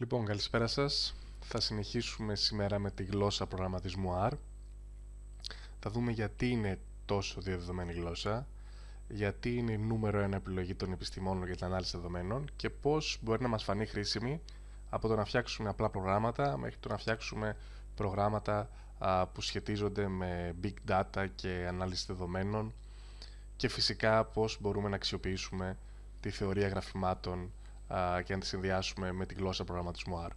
Λοιπόν, καλησπέρα σας. Θα συνεχίσουμε σήμερα με τη γλώσσα προγραμματισμού R. Θα δούμε γιατί είναι τόσο διαδεδομένη γλώσσα, γιατί είναι η νούμερο ένα επιλογή των επιστημόνων για την ανάλυση δεδομένων και πώς μπορεί να μας φανεί χρήσιμη από το να φτιάξουμε απλά προγράμματα μέχρι το να φτιάξουμε προγράμματα που σχετίζονται με big data και ανάλυση δεδομένων και φυσικά πώς μπορούμε να αξιοποιήσουμε τη θεωρία γραφημάτων και να τη συνδυάσουμε με τη γλώσσα προγραμματισμού R.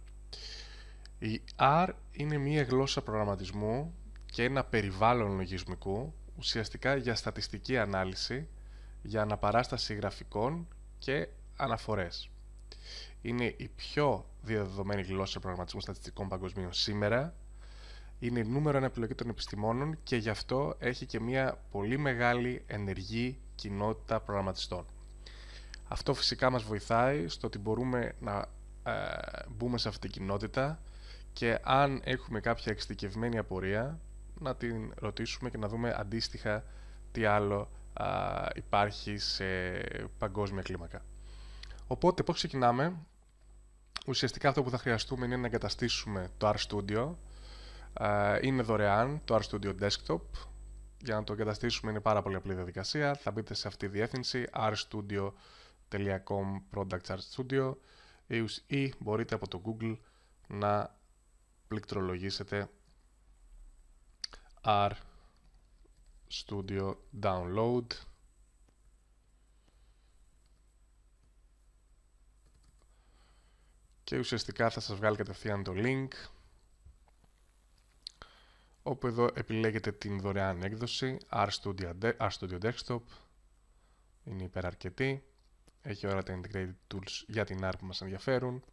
Η R είναι μία γλώσσα προγραμματισμού και ένα περιβάλλον λογισμικού ουσιαστικά για στατιστική ανάλυση, για αναπαράσταση γραφικών και αναφορές. Είναι η πιο διαδεδομένη γλώσσα προγραμματισμού στατιστικών παγκοσμίων σήμερα. Είναι η νούμερο ένα επιλογή των επιστημόνων και γι' αυτό έχει και μια πολύ μεγάλη ενεργή κοινότητα προγραμματιστών. Αυτό φυσικά μας βοηθάει στο ότι μπορούμε να ε, μπούμε σε αυτή την κοινότητα και αν έχουμε κάποια εξειδικευμένη απορία να την ρωτήσουμε και να δούμε αντίστοιχα τι άλλο υπάρχει σε παγκόσμια κλίμακα. Οπότε πώς ξεκινάμε; Ουσιαστικά αυτό που θα χρειαστούμε είναι να εγκαταστήσουμε το RStudio. είναι δωρεάν το RStudio Desktop. Για να το εγκαταστήσουμε είναι πάρα πολύ απλή διαδικασία. Θα μπείτε σε αυτή τη διεύθυνση RStudio.com .com Product Art Studio. Ή μπορείτε από το Google να πληκτρολογήσετε R Studio Download. Και ουσιαστικά θα σας βγάλει κατευθείαν το link όπου εδώ επιλέγετε την δωρεάν έκδοση R Studio, R Studio Desktop. Είναι υπεραρκετή έχει όλα τα integrated tools για την ARP που μας ενδιαφέρουν.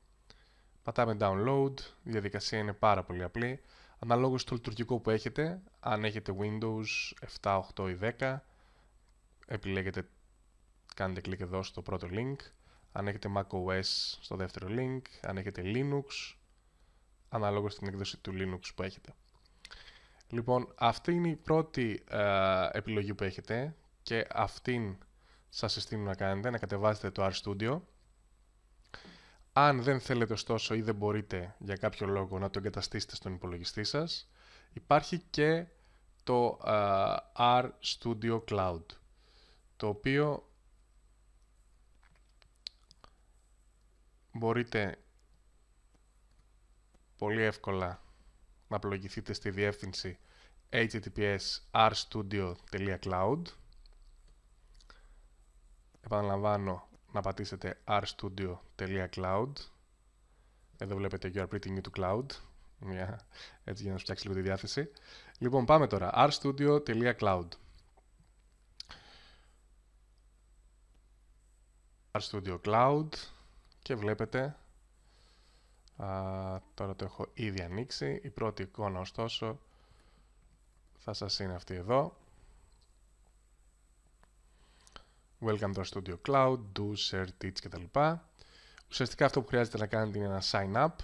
Πατάμε download, η διαδικασία είναι πάρα πολύ απλή. Αναλόγως στο λειτουργικό που έχετε, αν έχετε Windows 7, 8 ή 10, επιλέγετε, κάνετε κλικ εδώ στο πρώτο link. Αν έχετε macOS στο δεύτερο link, αν έχετε Linux, αναλόγως στην έκδοση του Linux που έχετε. Λοιπόν, αυτή είναι η πρώτη ε, επιλογή που έχετε και αυτήν σας συστήνω να κάνετε, να κατεβάσετε το RStudio. Αν δεν θέλετε ωστόσο ή δεν μπορείτε για κάποιο λόγο να το εγκαταστήσετε στον υπολογιστή σας, υπάρχει και το uh, RStudio Cloud, το οποίο μπορείτε πολύ εύκολα να πλογηθείτε στη διεύθυνση https rstudio.cloud Επαναλαμβάνω να πατήσετε rstudio.cloud Εδώ βλέπετε you are pretty new to cloud. Μια, έτσι για να σου φτιάξει λίγο τη διάθεση. Λοιπόν πάμε τώρα. rstudio.cloud RStudio Cloud και βλέπετε α, τώρα το έχω ήδη ανοίξει. Η πρώτη εικόνα ωστόσο θα σας είναι αυτή εδώ Welcome to our Studio Cloud, do, share, teach κτλ. Ουσιαστικά αυτό που χρειάζεται να κάνετε είναι ένα sign up.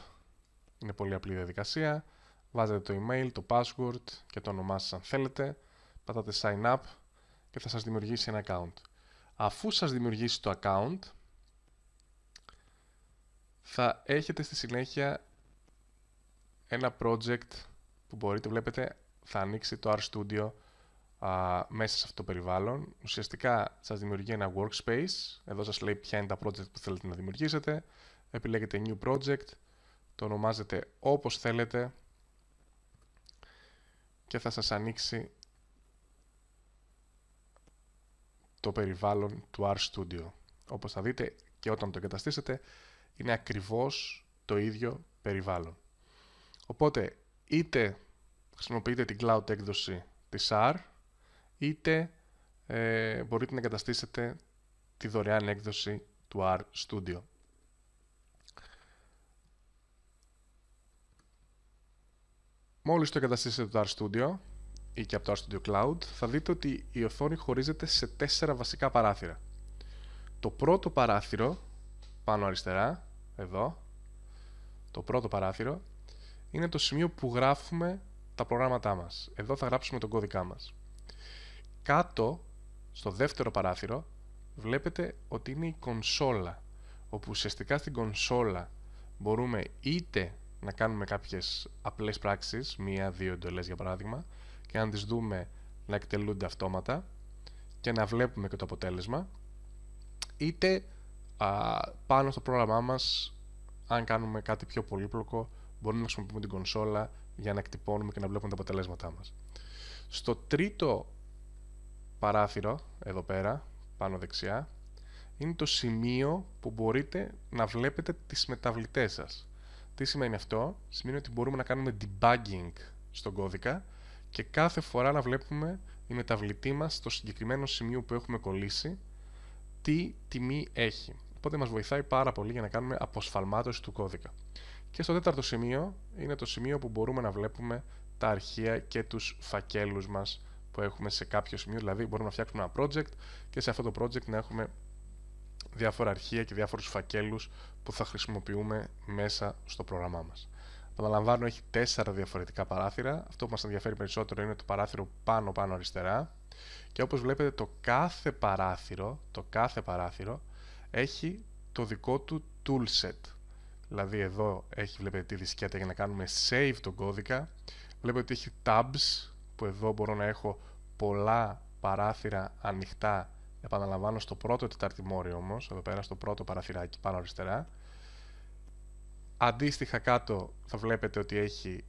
Είναι πολύ απλή διαδικασία. Βάζετε το email, το password και το όνομά σας αν θέλετε. Πατάτε sign up και θα σας δημιουργήσει ένα account. Αφού σας δημιουργήσει το account, θα έχετε στη συνέχεια ένα project που μπορείτε, βλέπετε, θα ανοίξει το RStudio α, μέσα σε αυτό το περιβάλλον. Ουσιαστικά σας δημιουργεί ένα workspace. Εδώ σας λέει ποια είναι τα project που θέλετε να δημιουργήσετε. Επιλέγετε New Project. Το ονομάζετε όπως θέλετε. Και θα σας ανοίξει το περιβάλλον του RStudio. Όπως θα δείτε και όταν το εγκαταστήσετε είναι ακριβώς το ίδιο περιβάλλον. Οπότε είτε χρησιμοποιείτε την cloud έκδοση της R είτε ε, μπορείτε να εγκαταστήσετε τη δωρεάν έκδοση του R Studio. Μόλις το εγκαταστήσετε το R Studio ή και από το R Studio Cloud, θα δείτε ότι η οθόνη χωρίζεται σε τέσσερα βασικά παράθυρα. Το πρώτο παράθυρο, πάνω αριστερά, εδώ, το πρώτο παράθυρο, είναι το σημείο που γράφουμε τα προγράμματά μας. Εδώ θα γράψουμε τον κώδικά μας. Κάτω, στο δεύτερο παράθυρο, βλέπετε ότι είναι η κονσόλα, όπου ουσιαστικά στην κονσόλα μπορούμε είτε να κάνουμε κάποιες απλές πράξεις, μία-δύο εντολές για παράδειγμα, και να τις δούμε να εκτελούνται αυτόματα και να βλέπουμε και το αποτέλεσμα, είτε α, πάνω στο πρόγραμμά μας, αν κάνουμε κάτι πιο πολύπλοκο, μπορούμε να χρησιμοποιούμε την κονσόλα για να εκτυπώνουμε και να βλέπουμε τα αποτελέσματά μας. Στο τρίτο παράθυρο, εδώ πέρα, πάνω δεξιά, είναι το σημείο που μπορείτε να βλέπετε τις μεταβλητές σας. Τι σημαίνει αυτό; Σημαίνει ότι μπορούμε να κάνουμε debugging στον κώδικα και κάθε φορά να βλέπουμε η μεταβλητή μας στο συγκεκριμένο σημείο που έχουμε κολλήσει τι τιμή έχει. Οπότε μας βοηθάει πάρα πολύ για να κάνουμε αποσφαλμάτωση του κώδικα. Και στο τέταρτο σημείο είναι το σημείο που μπορούμε να βλέπουμε τα αρχεία και τους φακέλους μας που έχουμε σε κάποιο σημείο. Δηλαδή μπορούμε να φτιάξουμε ένα project και σε αυτό το project να έχουμε διάφορα αρχεία και διάφορους φακέλους που θα χρησιμοποιούμε μέσα στο πρόγραμμά μας. Επαναλαμβάνω, έχει τέσσερα διαφορετικά παράθυρα. Αυτό που μας ενδιαφέρει περισσότερο είναι το παράθυρο πάνω-πάνω αριστερά. Και όπως βλέπετε το κάθε παράθυρο, το κάθε παράθυρο έχει το δικό του toolset. Δηλαδή εδώ έχει, βλέπετε τη δισκέτα για να κάνουμε save τον κώδικα. Βλέπετε ότι έχει tabs που εδώ μπορώ να έχω πολλά παράθυρα ανοιχτά επαναλαμβάνω στο πρώτο τεταρτημόριο όμως, εδώ πέρα στο πρώτο παραθυράκι πάνω αριστερά. Αντίστοιχα κάτω θα βλέπετε ότι έχει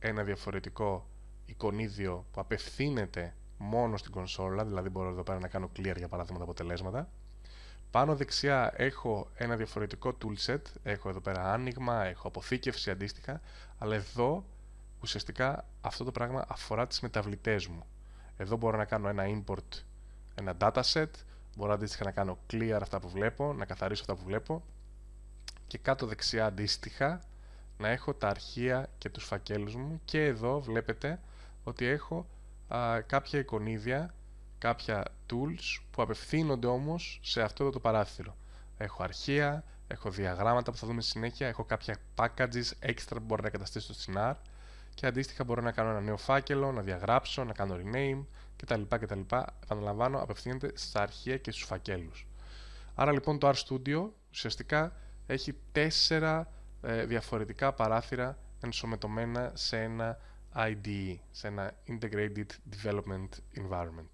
ένα διαφορετικό εικονίδιο που απευθύνεται μόνο στην κονσόλα, δηλαδή μπορώ εδώ πέρα να κάνω clear για παράδειγμα τα αποτελέσματα. Πάνω δεξιά έχω ένα διαφορετικό toolset, έχω εδώ πέρα άνοιγμα, έχω αποθήκευση αντίστοιχα, αλλά εδώ ουσιαστικά αυτό το πράγμα αφορά τις μεταβλητές μου. Εδώ μπορώ να κάνω ένα import ένα dataset, μπορώ αντίστοιχα να κάνω clear αυτά που βλέπω, να καθαρίσω αυτά που βλέπω και κάτω δεξιά αντίστοιχα να έχω τα αρχεία και τους φακέλους μου και εδώ βλέπετε ότι έχω α, κάποια εικονίδια, κάποια tools που απευθύνονται όμως σε αυτό το παράθυρο. Έχω αρχεία, έχω διαγράμματα που θα δούμε στη συνέχεια, έχω κάποια packages extra που μπορώ να καταστήσω στην R και αντίστοιχα μπορώ να κάνω ένα νέο φάκελο, να διαγράψω, να κάνω rename κτλ. κτλ. Επαναλαμβάνω, απευθύνεται στα αρχεία και στους φακέλους. Άρα λοιπόν το RStudio ουσιαστικά έχει τέσσερα ε, διαφορετικά παράθυρα ενσωματωμένα σε ένα IDE, σε ένα Integrated Development Environment.